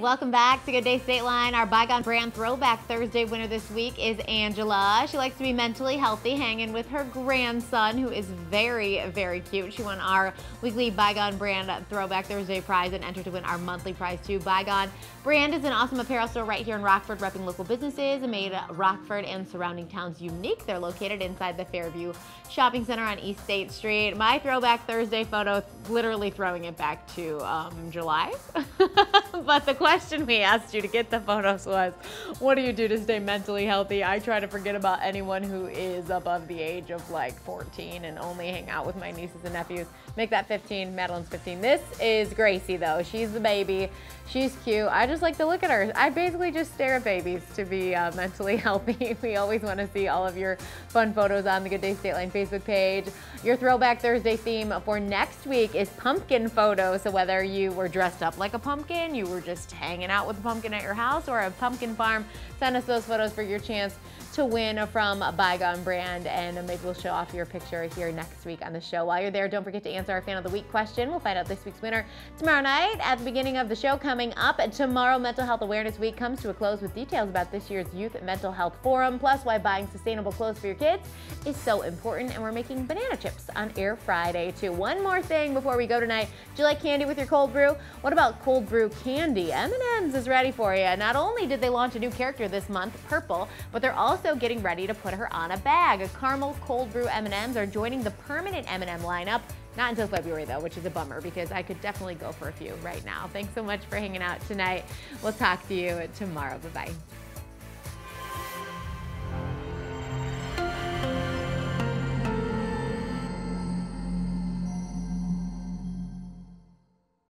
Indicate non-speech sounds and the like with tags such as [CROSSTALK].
Welcome back to Good Day Stateline. Our Bygone Brand Throwback Thursday winner this week is Angela. She likes to be mentally healthy, hanging with her grandson, who is very, very cute. She won our weekly Bygone Brand Throwback Thursday prize and entered to win our monthly prize too. Bygone Brand is an awesome apparel store right here in Rockford, repping local businesses and made Rockford and surrounding towns unique. They're located inside the Fairview Shopping Center on East State Street. My Throwback Thursday photo, literally throwing it back to um, July. [LAUGHS] but the question we asked you to get the photos was, what do you do to stay mentally healthy? I try to forget about anyone who is above the age of like 14 and only hang out with my nieces and nephews. Make that 15, Madeline's 15. This is Gracie though, she's the baby. She's cute. I just like to look at her. I basically just stare at babies to be uh, mentally [LAUGHS] healthy. we always want to see all of your fun photos on the Good Day Stateline Facebook page. Your Throwback Thursday theme for next week is pumpkin photos. So whether you were dressed up like a pumpkin, you were just hanging out with a pumpkin at your house or a pumpkin farm, send us those photos for your chance to win from a Bygone brand and maybe we'll show off your picture here next week on the show. While you're there, don't forget to answer our Fan of the Week question. We'll find out this week's winner tomorrow night at the beginning of the show coming up. Tomorrow, Mental Health Awareness Week comes to a close with details about this year's Youth Mental Health Forum, plus why buying sustainable clothes for your kids is so important. And we're making banana chips on Air Friday too. One more thing before we go tonight. Do you like candy with your cold brew? What about cold brew candy? M&M's is ready for you. Not only did they launch a new character this month, Purple, but they're also getting ready to put her on a bag. Caramel cold brew M&Ms are joining the permanent M&M lineup. Not until February though, which is a bummer because I could definitely go for a few right now. Thanks so much for hanging out tonight. We'll talk to you tomorrow. Bye-bye.